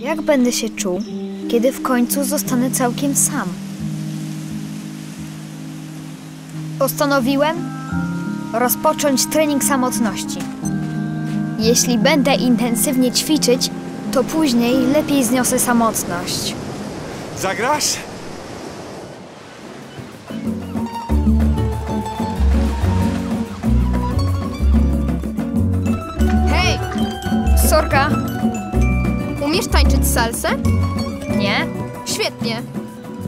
Jak będę się czuł, kiedy w końcu zostanę całkiem sam? Postanowiłem rozpocząć trening samotności. Jeśli będę intensywnie ćwiczyć, to później lepiej zniosę samotność. Zagrasz? Hej, Sorka? Umiesz tańczyć salsę? Nie? Świetnie.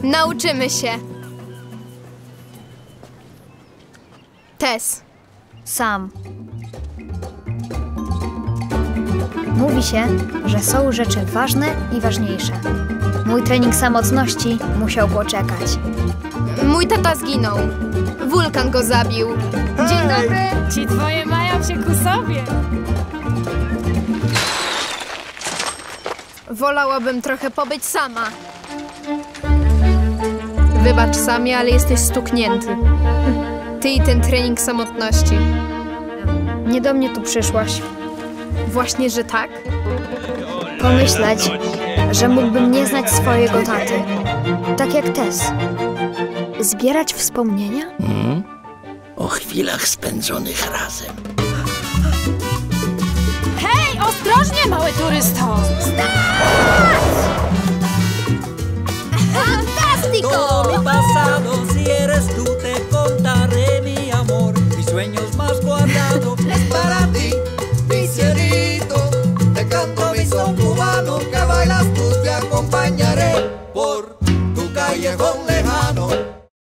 Nauczymy się. Tess, Sam. Mówi się, że są rzeczy ważne i ważniejsze. Mój trening samotności musiał poczekać. mój tata zginął. Wulkan go zabił. Dzień dobry. Ci twoje mają się ku sobie. Wolałabym trochę pobyć sama. Wybacz sami, ale jesteś stuknięty. Ty i ten trening samotności. Nie do mnie tu przyszłaś. Właśnie, że tak? Pomyśleć, że mógłbym nie znać swojego taty. Tak jak Tess. Zbierać wspomnienia? o chwilach spędzonych razem. Hej, ostrożnie, mały turysto! quieres tú te contaré mi amor, mis sueños más guardados es para ti, mi cielito, te canto mi son cubano, que bailas tú te acompañaré por tu callejón.